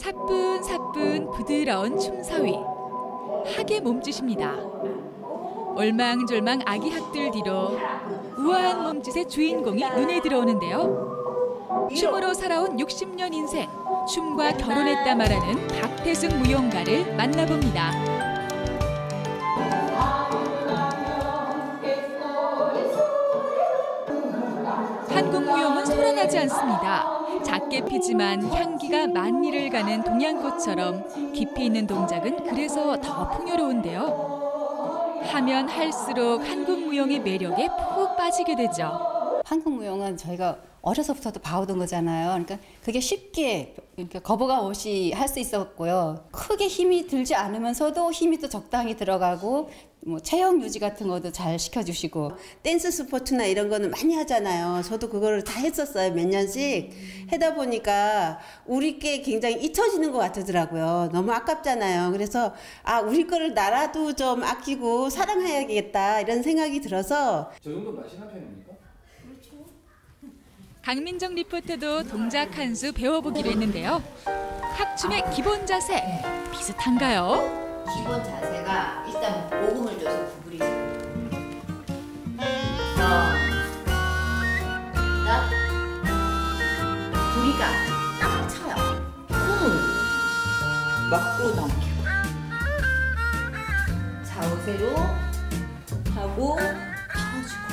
사뿐사뿐 부드러운 춤사위. 학의 몸짓입니다. 올망졸망 아기 학들 뒤로 우아한 몸짓의 주인공이 눈에 들어오는데요. 춤으로 살아온 60년 인생, 춤과 결혼했다 말하는 박태승 무용가를 만나봅니다. 소란하지 않습니다. 작게 피지만 향기가 만리를 가는 동양꽃처럼 깊이 있는 동작은 그래서 더 풍요로운데요. 하면 할수록 한국 무용의 매력에 푹 빠지게 되죠. 한국 무용은 저희가 어려서부터도 봐오던 거잖아요. 그러니까 그게 쉽게 그러니까 거부감 없이 할 수 있었고요. 크게 힘이 들지 않으면서도 힘이 또 적당히 들어가고 뭐 체형 유지 같은 것도 잘 시켜주시고 댄스 스포츠나 이런 거는 많이 하잖아요. 저도 그거를 다 했었어요. 몇 년씩 하다 보니까 우리 게 굉장히 잊혀지는 것 같더라고요. 너무 아깝잖아요. 그래서 아 우리 거를 나라도 좀 아끼고 사랑해야겠다 이런 생각이 들어서 저 정도 마시는 편입니까? 강민정 리포터도 동작 한 수 배워보기로 했는데요. 학춤의 기본 자세 비슷한가요? 기본 자세가 일단 모금을 줘서 구부리고 너, 나, 부리가 딱 쳐요. 쿵 먹고 넘기고 좌우세로 하고 쳐주고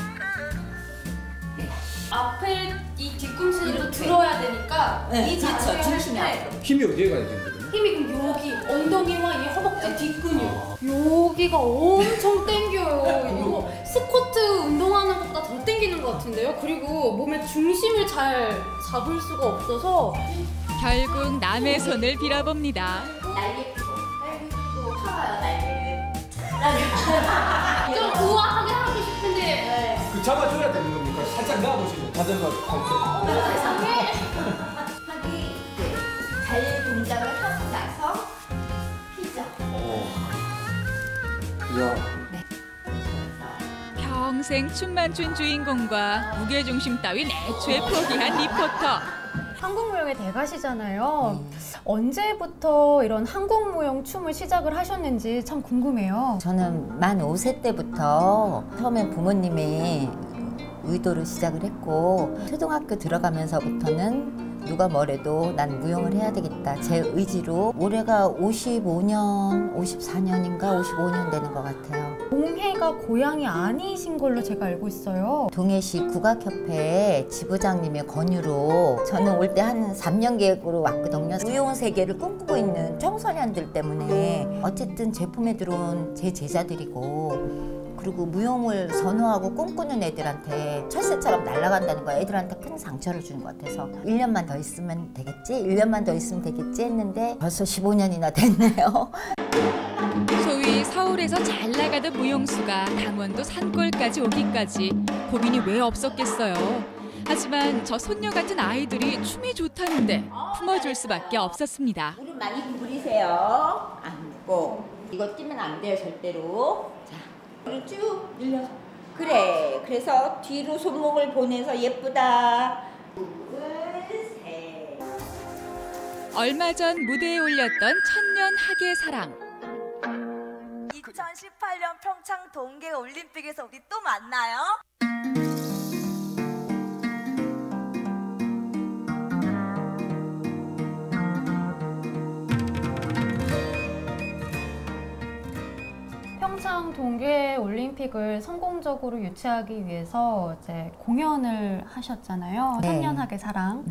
앞에 이 뒤꿈치를 들어야 되니까 네, 이 그렇죠. 자세를 중심이 할때 앞으로. 힘이 어디에 가야 되는 거죠? 힘이 그럼 여기 엉덩이와 이 허벅지 뒷근육 여기가 엄청 땡겨요 이거 스쿼트 운동하는 것보다 더 땡기는 것 같은데요 그리고 몸의 중심을 잘 잡을 수가 없어서 결국 남의 손을 빌어봅니다. 날개 날개 자전거 탈 때. 하기 네. 발 동작을 하고 나서 피죠 야. 평생 춤만 춘 주인공과 무게중심 따윈 애초에 포기한 리포터. 한국 무용의 대가시잖아요. 언제부터 이런 한국 무용 춤을 시작을 하셨는지 참 궁금해요. 저는 만 5세 때부터 처음에 부모님이 의도로 시작을 했고 초등학교 들어가면서부터는 누가 뭐래도 난 무용을 해야 되겠다 제 의지로 올해가 55년 54년인가 55년 되는 것 같아요 동해가 고향이 아니신 걸로 제가 알고 있어요. 동해시 국악협회 지부장님의 권유로 저는 올 때 한 3년 계획으로 왔거든요. 무용 세계를 꿈꾸고 있는 청소년들 때문에 어쨌든 제품에 들어온 제 제자들이고 그리고 무용을 선호하고 꿈꾸는 애들한테 철새처럼 날아간다는 거 애들한테 큰 상처를 주는 것 같아서 1년만 더 있으면 되겠지? 1년만 더 있으면 되겠지? 했는데 벌써 15년이나 됐네요. 소위 서울에서 잘 나가던 무용수가 강원도 산골까지 오기까지 고민이 왜 없었겠어요. 하지만 저 손녀 같은 아이들이 춤이 좋다는데 품어줄 수밖에 없었습니다. 무릎 많이 구부리세요. 안 묻고. 이거 뛰면 안 돼요, 절대로. 쭉 늘려. 그래. 그래서 뒤로 손목을 보내서 예쁘다. 얼마 전 무대에 올렸던 천년 학예 사랑. 2018년 평창 동계 올림픽에서 우리 또 만나요. 평창 동계 올림픽을 성공적으로 유치하기 위해서 이제 공연을 하셨잖아요. 네. 청년학의 사랑.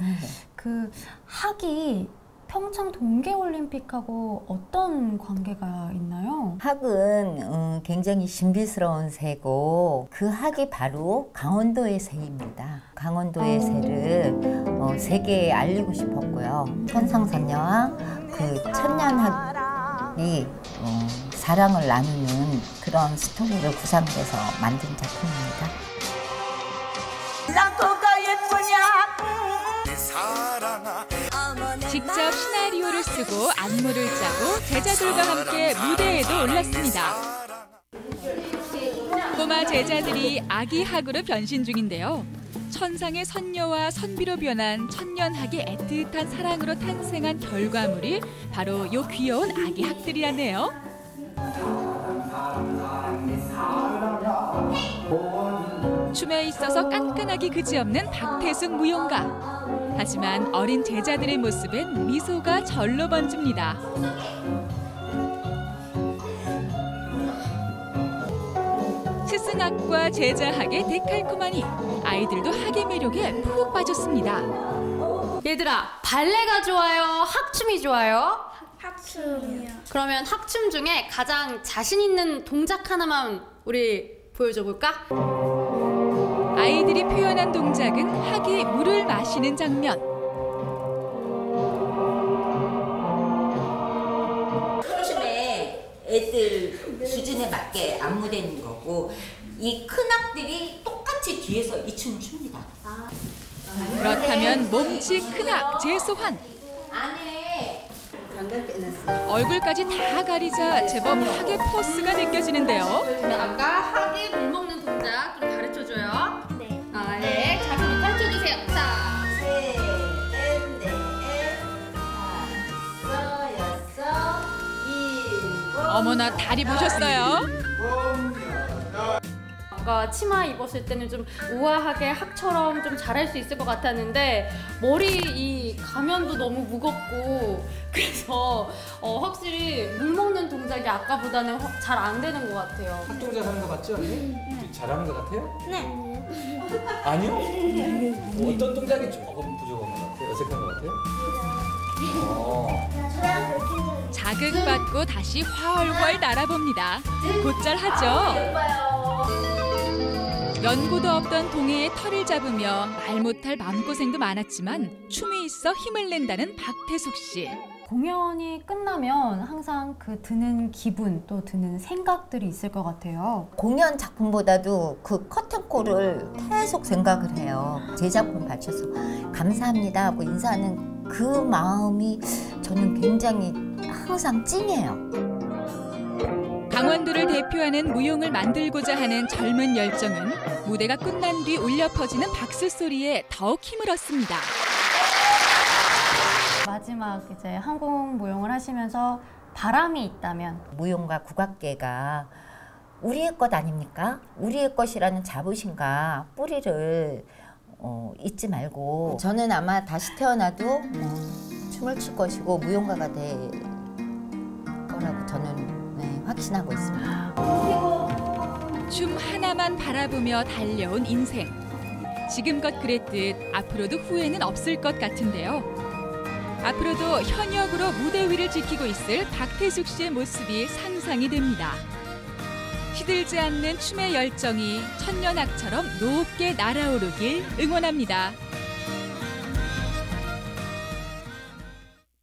그 학이 평창 동계 올림픽하고 어떤 관계가 있나요? 학은 음, 굉장히 신비스러운 새고 그 학이 바로 강원도의 새입니다. 강원도의 새를 어, 세계에 알리고 싶었고요. 천상선녀와 그 천년학이 어, 사랑을 나누는 그런 스토리를 구상해서 만든 작품입니다. 직접 시나리오를 쓰고 안무를 짜고 제자들과 함께 무대에도 올랐습니다. 꼬마 제자들이 아기 학으로 변신 중인데요. 천상의 선녀와 선비로 변한 천년학의 애틋한 사랑으로 탄생한 결과물이 바로 요 귀여운 아기 학들이라네요. 춤에 있어서 깐깐하기 그지없는 박태숙 무용가. 하지만 어린 제자들의 모습엔 미소가 절로 번집니다. 스승학과 제자학의 데칼코마니 아이들도 학의 매력에 푹 빠졌습니다. 얘들아 발레가 좋아요? 학춤이 좋아요? 학습이요. 그러면 학춤 중에 가장 자신 있는 동작 하나만 우리 보여줘 볼까? 아이들이 표현한 동작은 학이 물을 마시는 장면. 춤에 애들 수준에 맞게 안무되는 거고 이큰 학들이 똑같이 뒤에서 이 춤을 춥니다. 그렇다면 몸치 큰학 재소환. 안에 얼굴까지 다 가리자 제법 학의 포스가 느껴지는데요. 아까 학이 물 먹는 동작 좀 가르쳐줘요. 네. 아, 네. 자, 그럼 가르쳐주세요. 자, 셋, 넷, 다섯, 여섯, 일곱. 어머나 다리 보셨어요? 아까 치마 입었을 때는 좀 우아하게 학처럼 좀 잘할 수 있을 것 같았는데 머리 이 가면도 너무 무겁고 그래서 어, 확실히 물 먹는 동작이 아까보다는 잘 안 되는 것 같아요. 학동작 하는 거 맞죠? 언니? 잘하는 거 같아요? 네. 아니요? 뭐 어떤 동작이 조금 부족한 것 같아요? 어색한 것 같아요? 어. 자극받고 다시 활활 날아봅니다. 곧잘하죠? 연고도 없던 동해의 털을 잡으며 말 못할 마음고생도 많았지만 춤이 있어 힘을 낸다는 박태숙 씨. 공연이 끝나면 항상 그 드는 기분 또 드는 생각들이 있을 것 같아요. 공연 작품보다도 그 커튼콜을 계속 생각을 해요. 제 작품 바쳐서 감사합니다 하고 인사하는 그 마음이 저는 굉장히 항상 찡해요. 강원도를 대표하는 무용을 만들고자 하는 젊은 열정은 무대가 끝난 뒤 울려 퍼지는 박수 소리에 더욱 힘을 얻습니다. 마지막 이제 한국 무용을 하시면서 바람이 있다면 무용과 국악계가 우리의 것 아닙니까? 우리의 것이라는 자부심과 뿌리를 어, 잊지 말고 저는 아마 다시 태어나도 어, 춤을 출 것이고 무용가가 될 거라고 저는 네, 확신하고 있습니다. 춤 하나만 바라보며 달려온 인생. 지금껏 그랬듯 앞으로도 후회는 없을 것 같은데요. 앞으로도 현역으로 무대 위를 지키고 있을 박태숙 씨의 모습이 상상이 됩니다. 시들지 않는 춤의 열정이 천년학처럼 높게 날아오르길 응원합니다.